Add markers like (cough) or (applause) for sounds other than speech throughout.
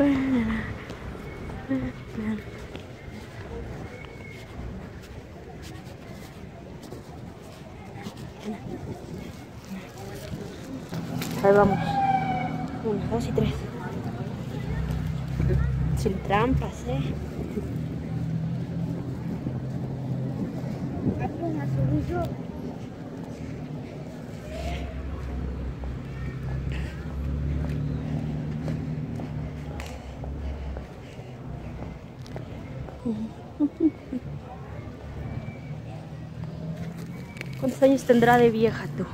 Ahí vamos. Uno, dos y tres. Sin trampas, ¿eh? Apenas subí yo. ¿Cuántos años tendrá de vieja tú?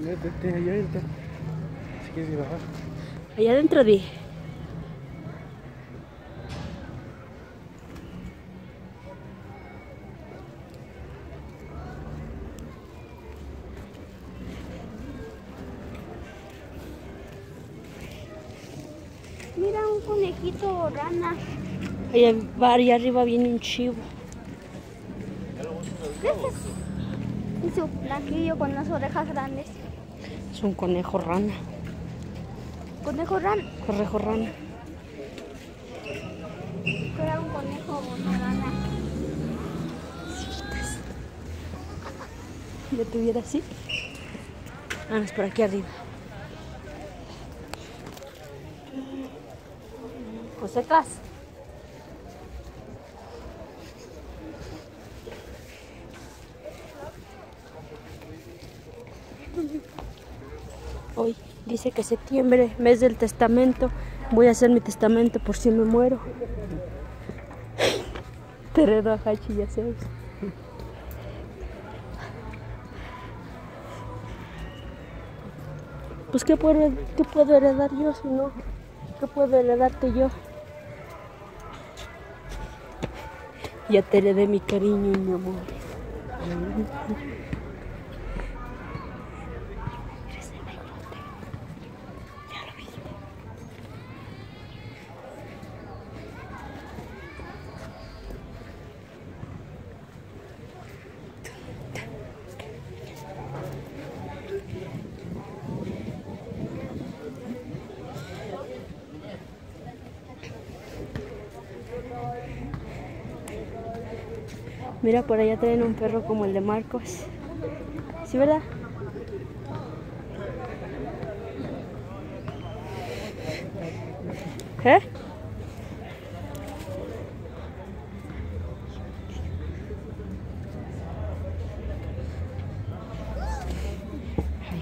Allá adentro. Si quieres ir a bajar. Allá adentro de... Mira un conejito rana. Allá, va- allá arriba viene un chivo. ¿Qué es eso? Y su blanquillo con las orejas grandes. Es un conejo rana. Conejo rana. Conejo rana. Era un conejo una rana. Yo tuviera así. Ah, no, es por aquí arriba. Josecas. Hoy dice que septiembre, mes del testamento. Voy a hacer mi testamento por si me muero. (laughs) Terreno a Hachi, ya sabes. Pues ¿qué puedo, qué puedo heredar yo si no? ¿Qué puedo heredarte yo? Ya te heredé mi cariño y mi amor. Mira, por allá traen un perro como el de Marcos. ¿Sí, verdad? ¿Eh?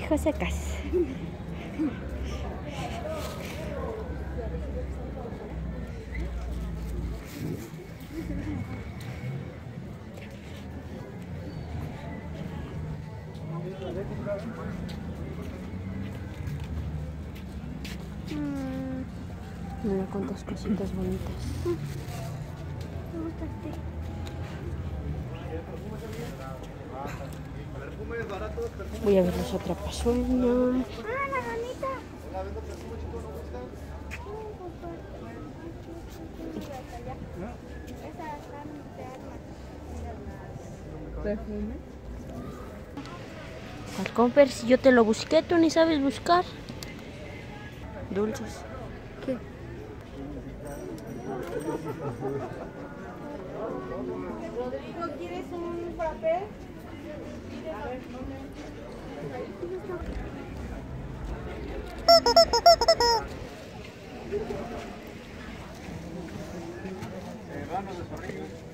José Mira cuántas cositas bonitas. me gusta este. Voy a ver los atrapasueños. Ah, la ranita. ¿Cuál comprar? Si yo te lo busqué, tú ni sabes buscar. Dulces. ¿Qué? Rodrigo, ¿quieres un papel? ¿Te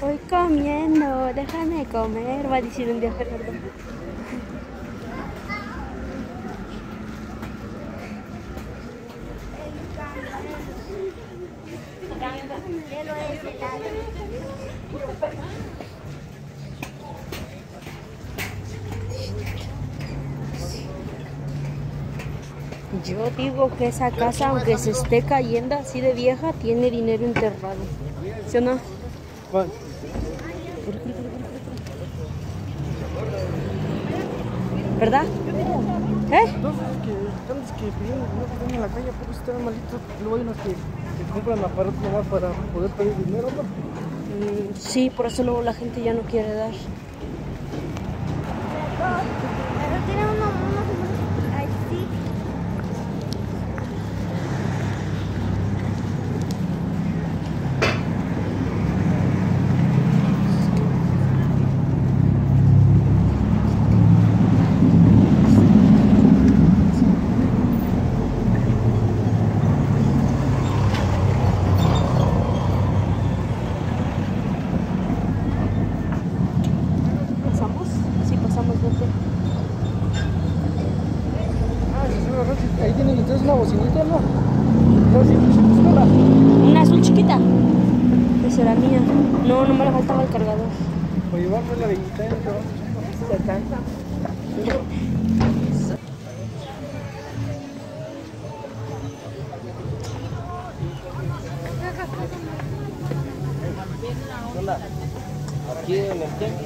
Perfumes. comiendo, déjame comer, va a decir un día Fernando. Yo digo que esa casa, aunque se esté cayendo así de vieja, tiene dinero enterrado. ¿Sí o no? ¿Verdad? ¿Eh? Entonces, que tantos que no que en la calle, porque están malitos. Luego hay unos que, que compran aparatos nomás para poder pedir dinero, ¿no? Mm, sí, por eso luego la gente ya no quiere dar. Pero tiene uno, unos así. ¿Pasamos? Sí, pasamos, vete. Ah, sí, sí, ajá, sí. Ahí tienen ustedes una bocinita, ¿no? Búscala. Una azul chiquita. Esa era mía. No, no me le faltaba el cargador. O llevarme la de. Se cansa. Aquí en el